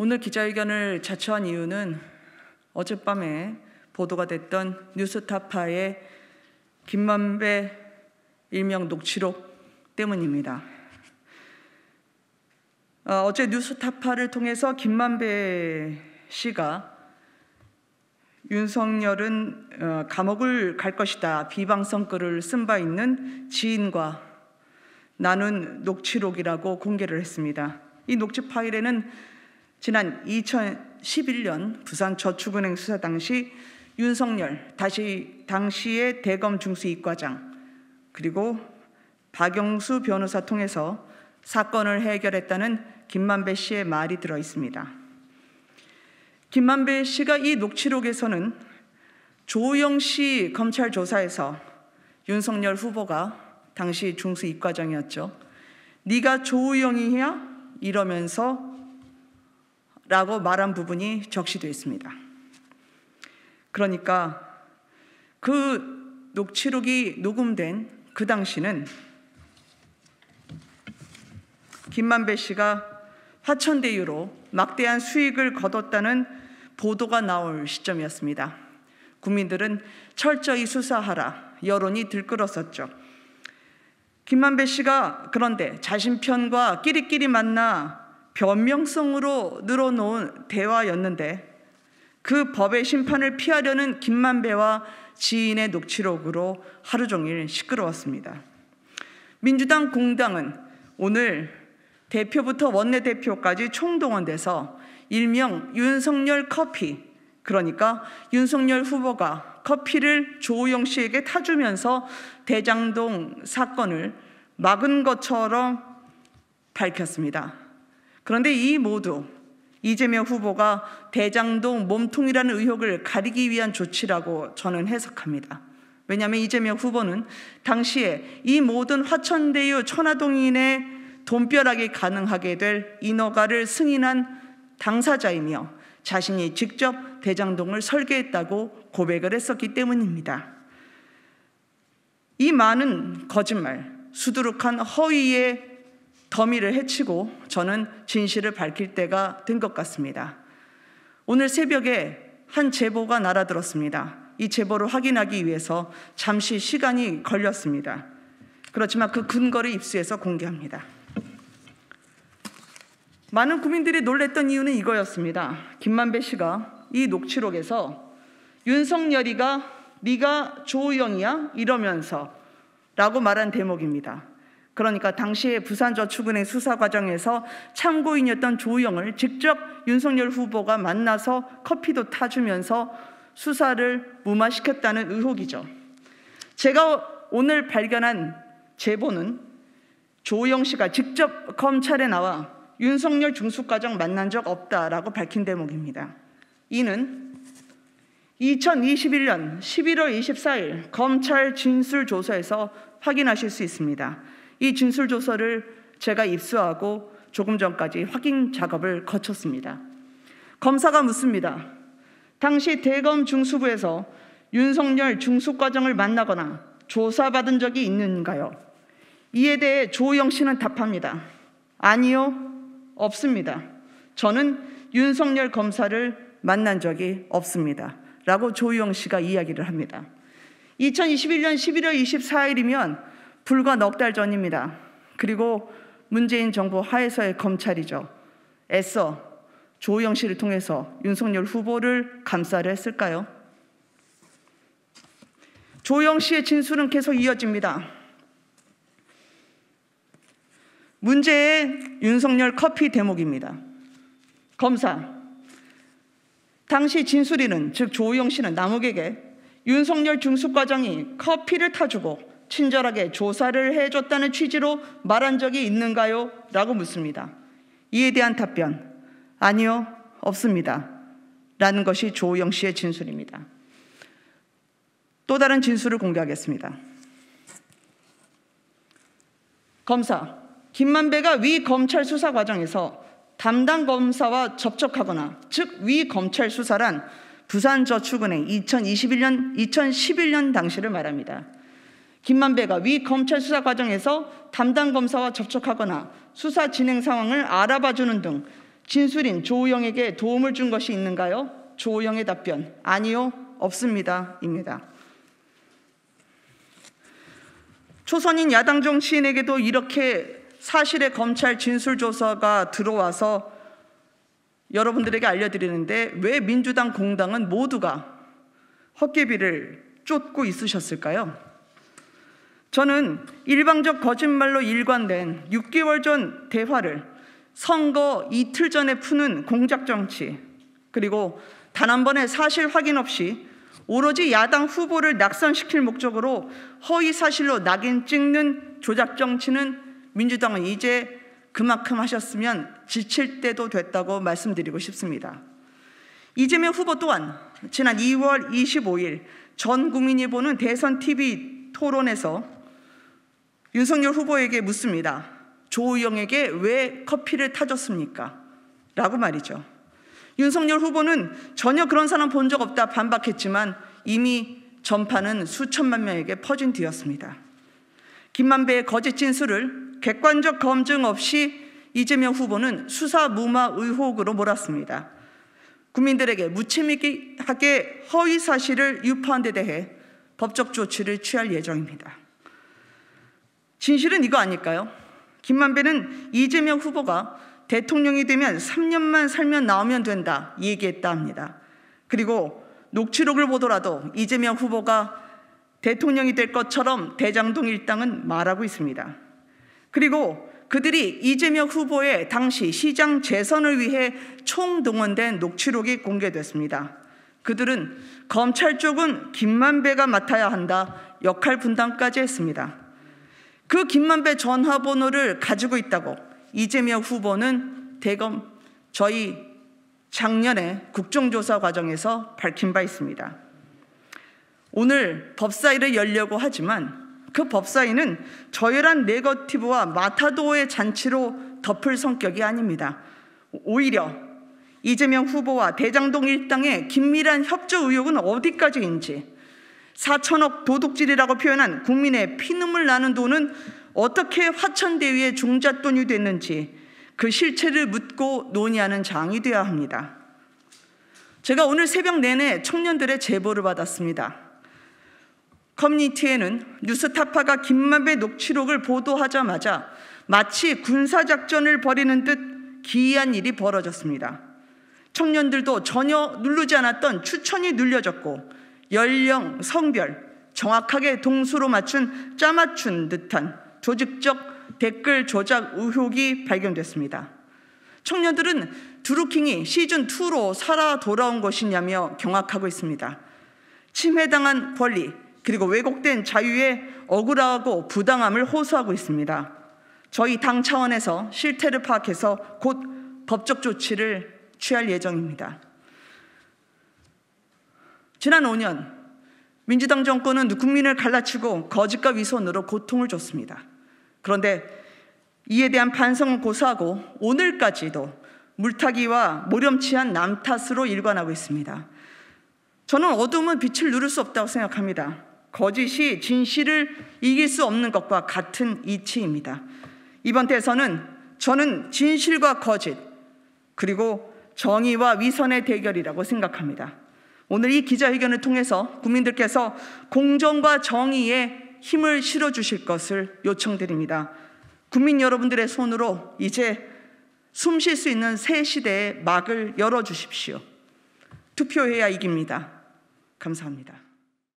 오늘 기자회견을 자처한 이유는 어젯밤에 보도가 됐던 뉴스타파의 김만배 일명 녹취록 때문입니다. 어, 어제 뉴스타파를 통해서 김만배 씨가 윤석열은 어, 감옥을 갈 것이다 비방성 글을 쓴 바 있는 지인과 나눈 녹취록이라고 공개를 했습니다. 이 녹취 파일에는 지난 2011년 부산 저축은행 수사 당시 윤석열 다시 당시의 대검 중수 이과장 그리고 박영수 변호사 통해서 사건을 해결했다는 김만배 씨의 말이 들어 있습니다. 김만배 씨가 이 녹취록에서는 조영 씨 검찰 조사에서 윤석열 후보가 당시 중수 이과장이었죠. 네가 조우영이냐 이러면서 라고 말한 부분이 적시되어 있습니다. 그러니까 그 녹취록이 녹음된 그 당시는 김만배 씨가 화천대유로 막대한 수익을 거뒀다는 보도가 나올 시점이었습니다. 국민들은 철저히 수사하라 여론이 들끓었었죠. 김만배 씨가 그런데 자신 편과 끼리끼리 만나 변명성으로 늘어놓은 대화였는데 그 법의 심판을 피하려는 김만배와 지인의 녹취록으로 하루 종일 시끄러웠습니다. 민주당 공당은 오늘 대표부터 원내대표까지 총동원돼서 일명 윤석열 커피, 그러니까 윤석열 후보가 커피를 조우영 씨에게 타주면서 대장동 사건을 막은 것처럼 밝혔습니다. 그런데 이 모두 이재명 후보가 대장동 몸통이라는 의혹을 가리기 위한 조치라고 저는 해석합니다. 왜냐하면 이재명 후보는 당시에 이 모든 화천대유 천화동인의 돈벼락이 가능하게 될 인허가를 승인한 당사자이며 자신이 직접 대장동을 설계했다고 고백을 했었기 때문입니다. 이 많은 거짓말, 수두룩한 허위의 더미를 해치고 저는 진실을 밝힐 때가 된 것 같습니다. 오늘 새벽에 한 제보가 날아들었습니다. 이 제보를 확인하기 위해서 잠시 시간이 걸렸습니다. 그렇지만 그 근거를 입수해서 공개합니다. 많은 국민들이 놀랬던 이유는 이거였습니다. 김만배 씨가 이 녹취록에서 윤석열이가 네가 조우영이야 이러면서 라고 말한 대목입니다. 그러니까 당시에 부산저축은행 수사 과정에서 참고인이었던 조우영을 직접 윤석열 후보가 만나서 커피도 타주면서 수사를 무마시켰다는 의혹이죠. 제가 오늘 발견한 제보는 조우영 씨가 직접 검찰에 나와 윤석열 중수과정 만난 적 없다라고 밝힌 대목입니다. 이는 2021년 11월 24일 검찰 진술조서에서 확인하실 수 있습니다. 이 진술 조서를 제가 입수하고 조금 전까지 확인 작업을 거쳤습니다. 검사가 묻습니다. 당시 대검 중수부에서 윤석열 중수과정을 만나거나 조사받은 적이 있는가요? 이에 대해 조영 씨는 답합니다. 아니요, 없습니다. 저는 윤석열 검사를 만난 적이 없습니다. 라고 조유영 씨가 이야기를 합니다. 2021년 11월 24일이면 불과 넉 달 전입니다. 그리고 문재인 정부 하에서의 검찰이죠. 애써 조영 씨를 통해서 윤석열 후보를 감싸려 했을까요? 조영 씨의 진술은 계속 이어집니다. 문제의 윤석열 커피 대목입니다. 검사. 당시 진술인은 즉 조우영 씨는 남욱에게 윤석열 중수과장이 커피를 타주고 친절하게 조사를 해줬다는 취지로 말한 적이 있는가요? 라고 묻습니다. 이에 대한 답변, 아니요, 없습니다. 라는 것이 조우영 씨의 진술입니다. 또 다른 진술을 공개하겠습니다. 검사, 김만배가 위 검찰 수사 과정에서 담당 검사와 접촉하거나 즉 위 검찰 수사란 부산저축은행 2021년 2011년 당시를 말합니다. 김만배가 위 검찰 수사 과정에서 담당 검사와 접촉하거나 수사 진행 상황을 알아봐 주는 등 진술인 조우영에게 도움을 준 것이 있는가요? 조우영의 답변 아니요 없습니다 입니다. 초선인 야당 정치인에게도 이렇게 사실의 검찰 진술 조사가 들어와서 여러분들에게 알려드리는데 왜 민주당 공당은 모두가 헛개비를 쫓고 있으셨을까요? 저는 일방적 거짓말로 일관된 6개월 전 대화를 선거 이틀 전에 푸는 공작 정치 그리고 단 한 번의 사실 확인 없이 오로지 야당 후보를 낙선시킬 목적으로 허위 사실로 낙인 찍는 조작 정치는 민주당은 이제 그만큼 하셨으면 지칠 때도 됐다고 말씀드리고 싶습니다. 이재명 후보 또한 지난 2월 25일 전 국민이 보는 대선 TV 토론에서 윤석열 후보에게 묻습니다. 조우영에게 왜 커피를 타줬습니까? 라고 말이죠. 윤석열 후보는 전혀 그런 사람 본 적 없다 반박했지만 이미 전파는 수천만 명에게 퍼진 뒤였습니다. 김만배의 거짓 진술을 객관적 검증 없이 이재명 후보는 수사 무마 의혹으로 몰았습니다. 국민들에게 무책임하게 허위 사실을 유포한 데 대해 법적 조치를 취할 예정입니다. 진실은 이거 아닐까요? 김만배는 이재명 후보가 대통령이 되면 3년만 살면 나오면 된다 얘기했다 합니다. 그리고 녹취록을 보더라도 이재명 후보가 대통령이 될 것처럼 대장동 일당은 말하고 있습니다. 그리고 그들이 이재명 후보의 당시 시장 재선을 위해 총동원된 녹취록이 공개됐습니다. 그들은 검찰 쪽은 김만배가 맡아야 한다 역할 분담까지 했습니다. 그 김만배 전화번호를 가지고 있다고 이재명 후보는 대검 저희 작년에 국정조사 과정에서 밝힌 바 있습니다. 오늘 법사위를 열려고 하지만 그 법사위는 저열한 네거티브와 마타도의 잔치로 덮을 성격이 아닙니다. 오히려 이재명 후보와 대장동 일당의 긴밀한 협조 의혹은 어디까지인지 4천억 도둑질이라고 표현한 국민의 피눈물 나는 돈은 어떻게 화천대유의 종잣돈이 됐는지 그 실체를 묻고 논의하는 장이 되어야 합니다. 제가 오늘 새벽 내내 청년들의 제보를 받았습니다. 커뮤니티에는 뉴스타파가 김만배 녹취록을 보도하자마자 마치 군사작전을 벌이는 듯 기이한 일이 벌어졌습니다. 청년들도 전혀 누르지 않았던 추천이 눌려졌고 연령, 성별 정확하게 동수로 맞춘 짜맞춘 듯한 조직적 댓글 조작 의혹이 발견됐습니다. 청년들은 드루킹이 시즌2로 살아 돌아온 것이냐며 경악하고 있습니다. 침해당한 권리, 그리고 왜곡된 자유에 억울하고 부당함을 호소하고 있습니다. 저희 당 차원에서 실태를 파악해서 곧 법적 조치를 취할 예정입니다. 지난 5년 민주당 정권은 국민을 갈라치고 거짓과 위선으로 고통을 줬습니다. 그런데 이에 대한 반성을 고사하고 오늘까지도 물타기와 모렴치한 남 탓으로 일관하고 있습니다. 저는 어둠은 빛을 누를 수 없다고 생각합니다. 거짓이 진실을 이길 수 없는 것과 같은 이치입니다. 이번 대선은 저는 진실과 거짓 그리고 정의와 위선의 대결이라고 생각합니다. 오늘 이 기자회견을 통해서 국민들께서 공정과 정의에 힘을 실어 주실 것을 요청드립니다. 국민 여러분들의 손으로 이제 숨 쉴 수 있는 새 시대의 막을 열어 주십시오. 투표해야 이깁니다. 감사합니다.